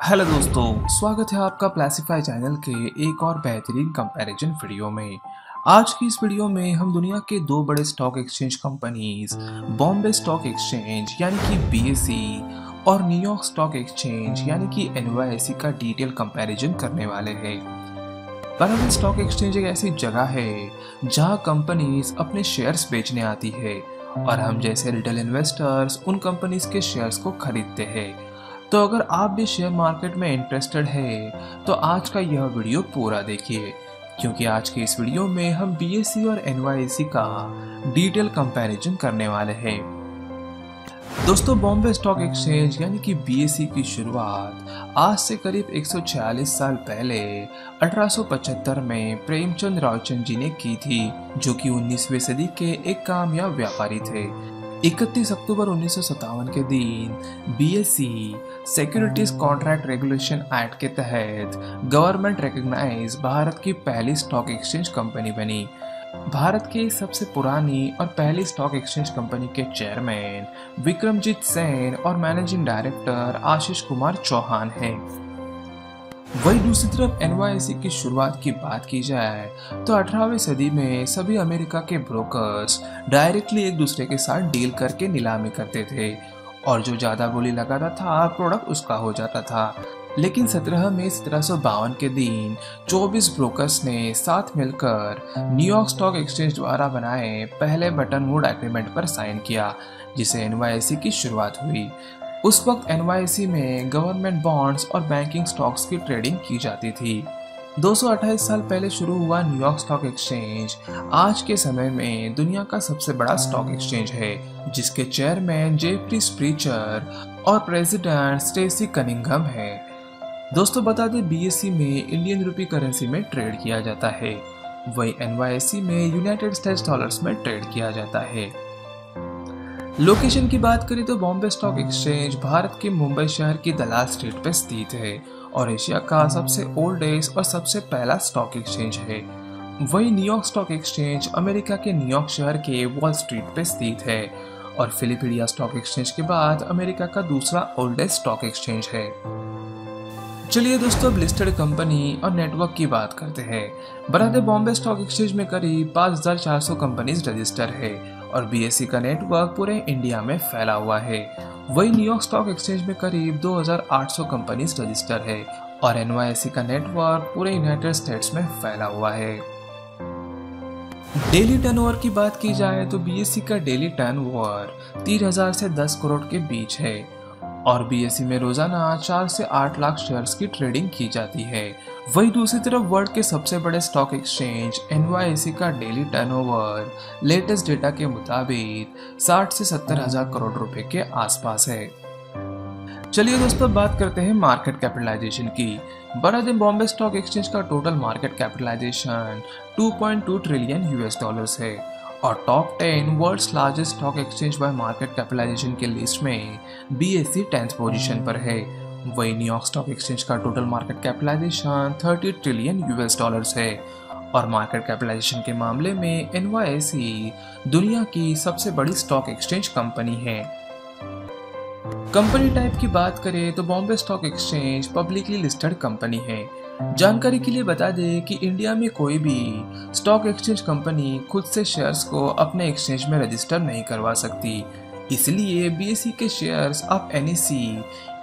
Hello दोस्तों, स्वागत है आपका क्लासीफाई चैनल के एक और बेहतरीन कंपैरिजन वीडियो में। आज की इस वीडियो में हम दुनिया के दो बड़े stock exchange companies Bombay stock exchange यानी कि बीएसई और न्यूयॉर्क स्टॉक एक्सचेंज यानी कि एनवाईसी का डिटेल कंपैरिजन करने वाले हैं। बराबर स्टॉक एक्सचेंज एक ऐसी जगह है, जहाँ कंपनीज़ अपने शेयर्स बेचने आती है, और हम जैसे रिटेल इन्वेस्टर्स उन कंपनीज़ के शेयर्स को खरीदते हैं तो अगर आप भी शेयर मार्केट में इंटरेस्टेड है तो आज का यह वीडियो पूरा देखिए, क्योंकि आज के इस वीडियो में हम बी और एन का डिटेल कंपैरिजन करने वाले हैं। दोस्तों बॉम्बे स्टॉक एक्सचेंज यानी कि बी की शुरुआत आज से करीब 146 साल पहले 1875 में प्रेमचंद रावचंद जी ने की थी, जो कि 19वीं सदी के एक कामयाब व्यापारी थे। 31 अक्टूबर उन्नीस सौ सत्तावन के दिन BSC securities contract regulation act के तहत गवर्नमेंट रिकग्नाइज भारत की पहली स्टॉक एक्सचेंज कंपनी बनी। भारत की सबसे पुरानी और पहली स्टॉक एक्सचेंज कंपनी के चेयरमैन विक्रमजीत सेन और मैनेजिंग डायरेक्टर आशीष कुमार चौहान हैं। वही दूसरी तरफ़ एन की शुरुआत की बात की जाए तो अठारहवीं सदी में सभी अमेरिका के ब्रोकर्स डायरेक्टली एक दूसरे के साथ डील करके नीलामी करते थे। और जो ज़्यादा बोली लगाता था प्रोडक्ट उसका हो जाता था। लेकिन 17 मई सत्रह सौ बावन के दिन 24 ब्रोकर्स ने साथ मिलकर न्यूयॉर्क स्टॉक एक्सचेंज द्वारा बनाए पहले बटन वुड एग्रीमेंट पर साइन किया, जिसे एन की शुरुआत हुई। उस वक्त एन में गवर्नमेंट बॉन्ड्स और बैंकिंग स्टॉक्स की ट्रेडिंग की जाती थी। 228 साल पहले शुरू हुआ न्यूयॉर्क स्टॉक एक्सचेंज आज के समय में दुनिया का सबसे बड़ा स्टॉक एक्सचेंज है, जिसके चेयरमैन जेफरी स्प्रीचर और प्रेसिडेंट स्टेसी कनिंगम है। दोस्तों, बता दें बीएससी में इंडियन रूपी करेंसी में ट्रेड किया जाता है। वही एनवाईसी में यूनाइटेड स्टेट्स डॉलर्स में ट्रेड किया जाता है। लोकेशन की बात करें तो बॉम्बे स्टॉक एक्सचेंज भारत के मुंबई शहर की दलाल स्ट्रीट पर स्थित है और एशिया का सबसे ओल्ड और सबसे पहला स्टॉक एक्सचेंज है। वही New York stock exchange America के न्यूयॉर्क शहर के वॉल स्ट्रीट पर स्थित है और फिलिपीडिया स्टॉक एक्सचेंज के बाद अमेरिका का दूसरा ओल्डेस्ट स्टॉक एक्सचेंज है। चलिए दोस्तों अब लिस्टेड कंपनी और नेटवर्क की बात करते हैं। बरादे बॉम्बे स्टॉक एक्सचेंज में करीब 5,400 कंपनीज़ रजिस्टर है। और बी का नेटवर्क पूरे इंडिया में फैला हुआ है। वही न्यूयॉर्क स्टॉक एक्सचेंज में करीब 2,800 कंपनीज़ रजिस्टर है और एन का नेटवर्क पूरे यूनाइटेड स्टेट्स में फैला हुआ है। डेली टर्नओवर की बात की जाए तो बी का डेली टर्नओवर तीन हज़ार से दस करोड़ के बीच है। और बी में रोज़ाना चार से आठ लाख शेयर्स की ट्रेडिंग की जाती है। वही दूसरी तरफ़ वर्ल्ड के सबसे बड़े स्टॉक एक्सचेंज एन का डेली टर्नओवर लेटेस्ट डेटा के मुताबिक 60 से सत्तर हज़ार करोड़ रुपए के आसपास है। चलिए दोस्तों बात करते हैं मार्केट कैपिटलाइजेशन की। बड़ा दिन बॉम्बे स्टॉक एक्सचेंज का total market capitalisation 2.2 trillion US dollars है। और top ten world's largest stock exchange by market capitalisation के लिस्ट में B S C tenth position पर है। वही न्यूयॉर्क स्टॉक एक्सचेंज का total market capitalisation 30 trillion US dollars है। और मार्केट कैपिटलाइजेशन के मामले में एन दुनिया की सबसे बड़ी स्टॉक एक्सचेंज कंपनी है। कंपनी टाइप की बात करें तो Bombay stock exchange publicly listed company है। जानकारी के लिए बता दें कि इंडिया में कोई भी स्टॉक एक्सचेंज कंपनी खुद से शेयर्स को अपने एक्सचेंज में रजिस्टर नहीं करवा सकती। इसलिए बी के शेयर्स आप एन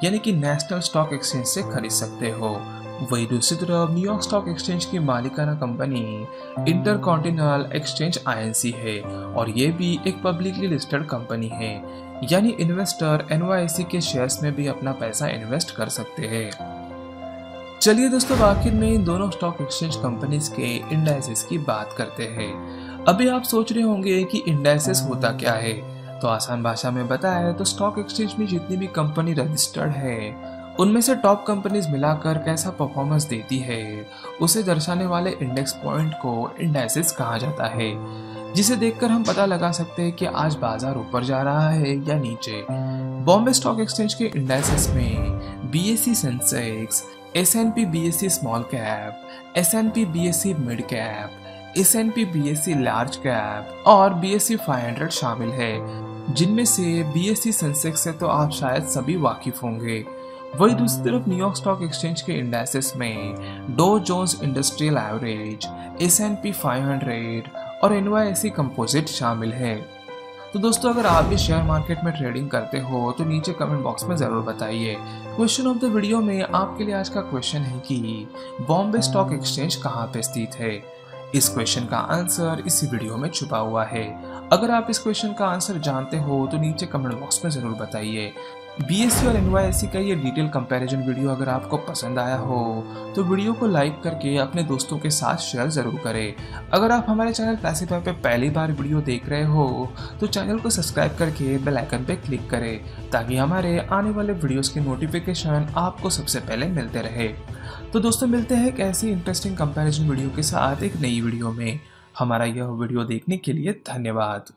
यानी कि नेशनल स्टॉक एक्सचेंज से खरीद सकते हो। वही दूसरी तरफ़ न्यूयॉर्क स्टॉक एक्सचेंज की मालिकाना कंपनी इंटरकॉन्टिनल एक्सचेंज आईएनसी है और ये भी एक पब्लिकली लिस्टेड कंपनी है। यानी इन्वेस्टर एनवाईसी के शेयर्स में भी अपना पैसा इन्वेस्ट कर सकते हैं। चलिए दोस्तों आखिर में इन दोनों स्टॉक एक्सचेंज कंपनीज़ के इंडाइसिस की बात करते हैं। अभी आप सोच रहे होंगे कि इंडाइसिस होता क्या है? तो आसान भाषा में बताया तो स्टॉक एक्सचेंज में जितनी भी कंपनी रजिस्टर्ड है, उनमें से टॉप कंपनीज़ मिलाकर कैसा परफॉर्मेंस देती है, उसे दर्शाने वाले इंडेक्स पॉइंट को इंडेसिस कहा जाता है। जिसे देखकर हम पता लगा सकते हैं कि आज बाज़ार ऊपर जा रहा है या नीचे। बॉम्बे स्टॉक एक्सचेंज के इंडेसिस में B S C Sensex S and P B S C small cap S and P B S C mid cap S and P B S C large cap और B S C five hundred शामिल है, जिनमें से B S सी Sensex से तो आप शायद सभी वाकिफ होंगे। वही दूसरी तरफ़ न्यूयॉर्क स्टॉक एक्सचेंज के इंडेक्सेस में Dow Jones industrial average S and P five hundred और एन कंपोजिट शामिल है। तो दोस्तों, अगर आप भी शेयर मार्केट में ट्रेडिंग करते हो तो नीचे कमेंट बॉक्स में ज़रूर बताइए। क्वेश्चन ऑफ़ द वीडियो में आपके लिए आज का क्वेश्चन है कि बॉम्बे स्टॉक एक्सचेंज कहाँ पे स्थित है? इस क्वेश्चन का आंसर इसी वीडियो में छुपा हुआ है। अगर आप इस क्वेश्चन का आंसर जानते हो तो नीचे कमेंट बॉक्स में ज़रूर बताइए। बी एस सी और एन वाई एस सी का ये डिटेल कंपैरिजन वीडियो अगर आपको पसंद आया हो तो वीडियो को लाइक करके अपने दोस्तों के साथ शेयर ज़रूर करें। अगर आप हमारे चैनल क्लासीफाई पे पहली बार वीडियो देख रहे हो तो चैनल को सब्सक्राइब करके बेल आइकन पे क्लिक करें, ताकि हमारे आने वाले वीडियोस के नोटिफिकेशन आपको सबसे पहले मिलते रहे। तो दोस्तों, मिलते हैं एक ऐसी इंटरेस्टिंग कंपेरिजन वीडियो के साथ एक नई वीडियो में। हमारा यह वीडियो देखने के लिए धन्यवाद।